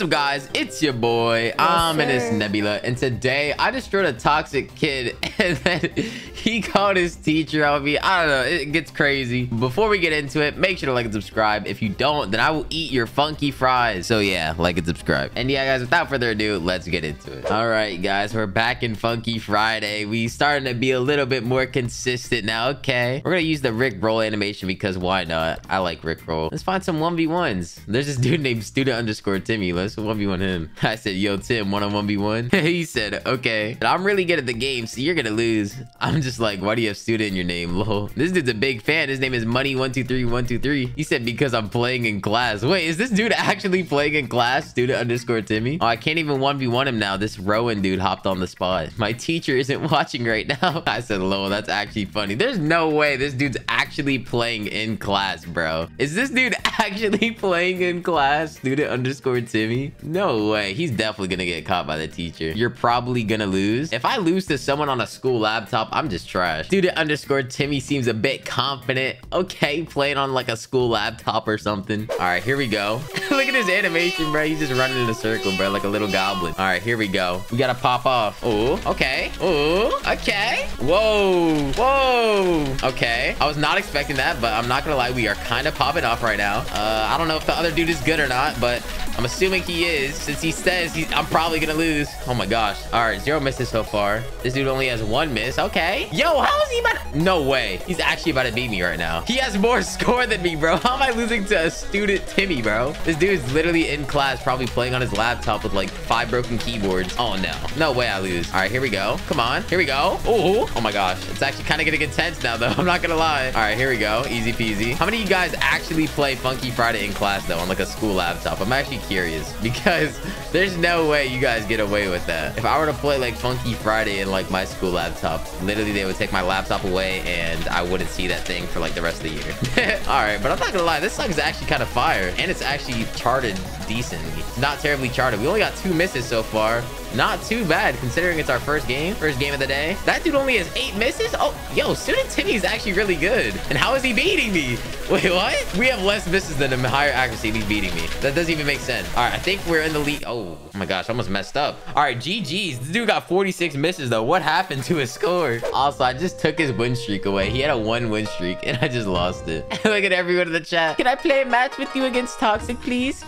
What's up guys? It's your boy Ominous Nebula and today i destroyed a toxic kid and then he called his teacher on me. I don't know it gets crazy. Before we get into it make sure to like and subscribe. If you don't then i will eat your funky fries. So yeah like and subscribe. And yeah guys without further ado let's get into it. All right guys we're back in funky friday. We starting to be a little bit more consistent now okay? We're gonna use the rick roll animation because why not? I like rick roll. Let's find some 1v1s there's this dude named student underscore timmy. Let's 1v1 him. I said yo tim on 1v1 he said okay. I'm really good at the game so you're gonna lose. I'm just like why do you have student in your name lol? This dude's a big fan. His name is money 123123 he said because i'm playing in class. Wait is this dude actually playing in class? Student underscore timmy? Oh i can't even 1v1 him now. This rowan dude hopped on the spot. My teacher isn't watching right now. I said lol that's actually funny. There's no way this dude's actually playing in class bro. Is this dude actually playing in class? Student underscore timmy no way. He's definitely gonna get caught by the teacher. You're probably gonna lose. If i lose to someone on a school laptop i'm just trash. Student underscore timmy seems a bit confident. Okay playing on like a school laptop or something. All right here we go. Look at his animation bro. He's just running in a circle bro like a little goblin. All right here we go. We gotta pop off. Oh okay. Oh okay. Whoa whoa. Okay. I was not expecting that but i'm not gonna lie we are kind of popping off right now. Uh i don't know if the other dude is good or not but I'm assuming he is since he says he's I'm probably gonna lose. Oh my gosh. All right, zero misses so far. This dude only has one miss. Okay. Yo, how is he about. No way. He's actually about to beat me right now. He has more score than me, bro. How am I losing to a student Timmy, bro? This dude is literally in class, probably playing on his laptop with like five broken keyboards. Oh no. No way I lose. All right, here we go. Come on. Here we go. Oh, oh my gosh. It's actually kind of getting intense now though. I'm not gonna lie. All right, here we go. Easy peasy. How many of you guys actually play Funky Friday in class though on like a school laptop? I'm actually curious because there's no way you guys get away with that. If I were to play like Funky Friday in like my school laptop, literally they would take my laptop away and I wouldn't see that thing for like the rest of the year. All right, but I'm not gonna lie, this song is actually kind of fire and it's actually charted decent. Not terribly charted. We only got two misses so far. Not too bad considering it's our first game, first game of the day. That dude only has eight misses. Oh, yo, Student Timmy is actually really good. And how is he beating me? Wait, what? We have less misses than him, higher accuracy, he's beating me. That doesn't even make sense. All right, think we're in the lead. Oh, oh my gosh, almost messed up. All right, GG's. This dude got 46 misses though. What happened to his score? Also, I just took his win streak away. He had a one win streak and I just lost it. Look at everyone in the chat. Can I play a match with you against Toxic, please?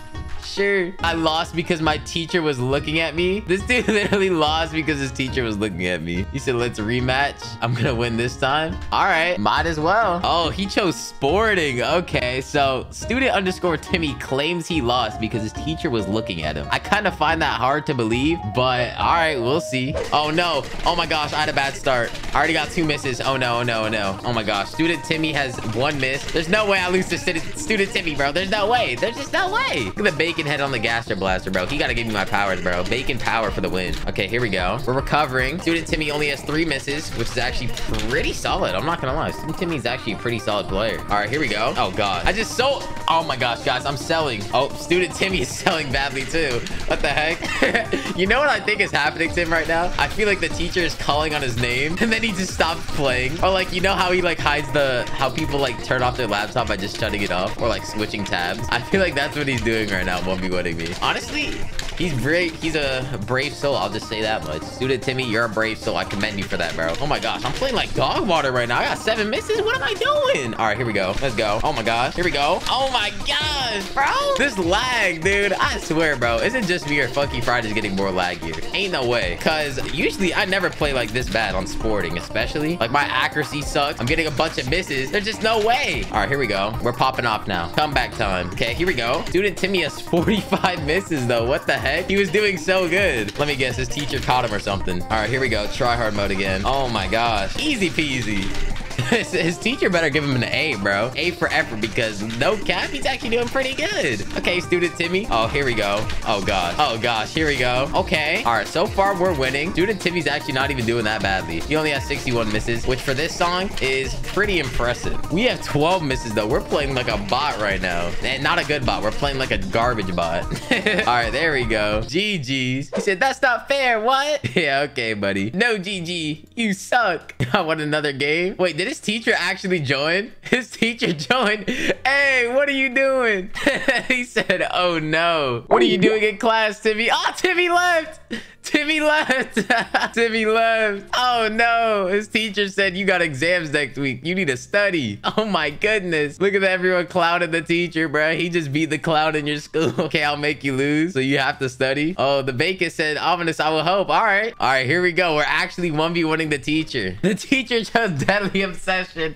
Sure. I lost because my teacher was looking at me. This dude literally lost because his teacher was looking at me. He said, let's rematch. I'm gonna win this time. All right, might as well. Oh, he chose sporting. Okay, so student underscore Timmy claims he lost because his teacher was looking at him. I kind of find that hard to believe, but all right, we'll see. Oh no. Oh my gosh, I had a bad start. I already got two misses. Oh no, oh no, oh no. Oh my gosh, student Timmy has one miss. There's no way I lose to student, student Timmy, bro. There's no way. There's just no way. Look at the bacon head on the gaster blaster, bro. He got to give me my powers, bro. Bacon power for the win. Okay, here we go. We're recovering. Student Timmy only has three misses, which is actually pretty solid. I'm not gonna lie. Student Timmy's actually a pretty solid player. All right, here we go. Oh god. I just so Oh my gosh, guys, I'm selling. Oh, student Timmy is selling badly too. What the heck? you know what I think is happening to him right now? I feel like the teacher is calling on his name and then he just stops playing. Or like, you know how he like hides the how people like turn off their laptop by just shutting it off or like switching tabs. I feel like that's what he's doing right now, 1v1ing me. Honestly, he's brave. He's a brave soul. I'll just say that much. Student Timmy, you're a brave soul. I commend you for that, bro. Oh my gosh, I'm playing like dog water right now. I got seven misses. What am I doing? All right, here we go. Let's go. Oh my gosh, here we go. Oh my gosh, bro. This lag, dude. I swear, bro. Isn't just me or Funky Friday's getting more lag here? Ain't no way. Cause usually I never play like this bad on sporting, especially. Like my accuracy sucks. I'm getting a bunch of misses. There's just no way. All right, here we go. We're popping off now. Comeback time. Okay, here we go. Student Timmy has 45 misses though. What the heck? He was doing so good. Let me guess. His teacher caught him or something. All right, here we go. Try hard mode again. Oh my gosh. Easy peasy. His, his teacher better give him an A, bro. A for effort because no cap, he's actually doing pretty good. Okay, student Timmy. Oh, here we go. Oh, God. Oh, gosh. Here we go. Okay. All right. So far, we're winning. Student Timmy's actually not even doing that badly. He only has 61 misses, which for this song is pretty impressive. We have 12 misses, though. We're playing like a bot right now. And not a good bot. We're playing like a garbage bot. All right. There we go. GG's. He said, that's not fair. What? yeah. Okay, buddy. No GG. You suck. I want another game. Wait, did did his teacher actually join? His teacher joined. Hey, what are you doing? he said, oh no. What are you doing in class, Timmy? Oh, Timmy left. Timmy left. Timmy left. Oh no. His teacher said you got exams next week. You need to study. Oh my goodness. Look at everyone clouding the teacher, bro. He just beat the cloud in your school. okay, I'll make you lose. So you have to study. Oh, the bacon said, ominous, I will hope. All right. All right, here we go. We're actually 1v1ing the teacher. The teacher chose deadly obsession.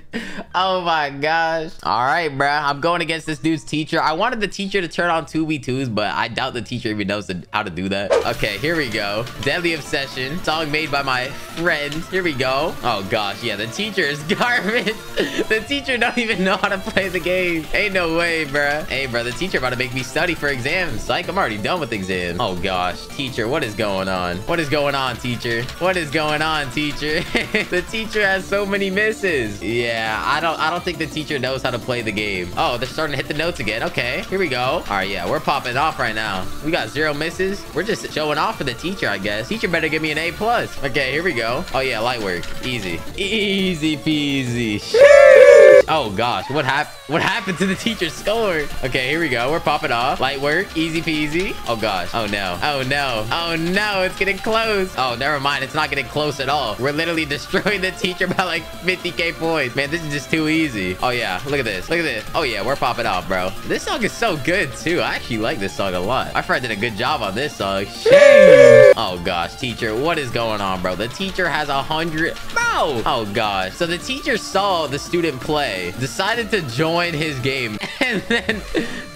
Oh my gosh. All right, bro. I'm going against this dude's teacher. I wanted the teacher to turn on 2v2s, but I doubt the teacher even knows how to do that. Okay, here we go. Deadly Obsession. Song made by my friend. Here we go. Oh, gosh. Yeah, the teacher is garbage. the teacher don't even know how to play the game. Ain't no way, bruh. Hey, bro, the teacher about to make me study for exams. Like, I'm already done with exams. Oh, gosh. Teacher, what is going on? What is going on, teacher? What is going on, teacher? the teacher has so many misses. Yeah, I don't I don't think the teacher knows how to play the game. Oh, they're starting to hit the notes again. Okay, here we go. All right, yeah, we're popping off right now. We got zero misses. We're just showing off for the teacher, I guess. Teacher better give me an A+. plus. Okay, here we go. Oh, yeah, light work. Easy. Easy peasy. Oh, gosh. What happened? What happened to the teacher's score? Okay, here we go. We're popping off. Light work. Easy peasy. Oh, gosh. Oh, no. Oh, no. Oh, no. It's getting close. Oh, never mind. It's not getting close at all. We're literally destroying the teacher by like 50k points. Man, this is just too easy. Oh, yeah. Look at this. Look at this. Oh, yeah. We're popping off, bro. This song is so good, too. I actually like this song a lot. My friend did a good job on this song. Shame. Oh, gosh. Teacher, what is going on, bro? The teacher has a hundred... Bro! Oh, gosh. So the teacher saw the student play, decided to join his game, and then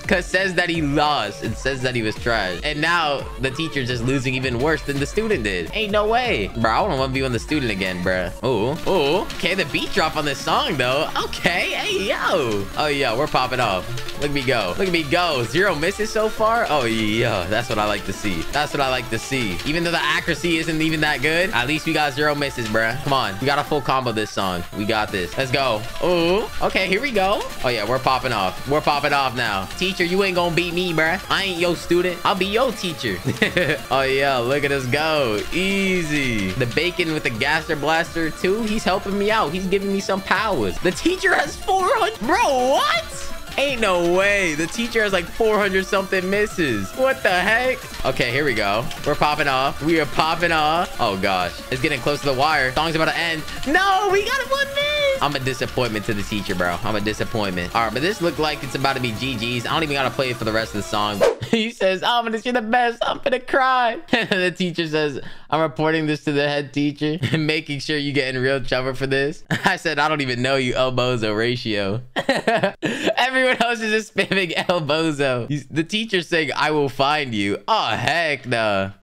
Cause says that he lost and says that he was trash. And now the teacher's just losing even worse than the student did. Ain't no way. Bro, I want to be on the student again, bro. Oh, oh. Okay, the beat drop on this song, though. Okay, hey, yo. Oh, yeah, we're popping off. Look at me go. Look at me go. Zero misses so far. Oh, yeah. That's what I like to see. That's what I like to see. Even though the accuracy isn't even that good, at least we got zero misses, bruh. Come on. We got a full combo this song. We got this. Let's go. Oh, okay. Here we go. Oh, yeah. We're popping off. We're popping off now. Teacher. You ain't gonna beat me, bruh. I ain't your student. I'll be your teacher. oh, yeah. Look at us go. Easy. The bacon with the gaster blaster, too. He's helping me out. He's giving me some powers. The teacher has 400. Bro, what? Ain't no way. The teacher has like 400 something misses. What the heck? Okay, here we go. We're popping off. We are popping off. Oh, gosh. It's getting close to the wire. Song's about to end. No, we got one miss. I'm a disappointment to the teacher, bro. I'm a disappointment. All right, but this looked like it's about to be GG's. I don't even got to play it for the rest of the song. he says, I'm gonna, you're the best. I'm gonna cry. the teacher says, I'm reporting this to the head teacher and making sure you get in real trouble for this. I said, I don't even know you elbozo ratio. Everyone else is just spamming elbozo. He's, the teacher's saying, I will find you. Oh, heck no.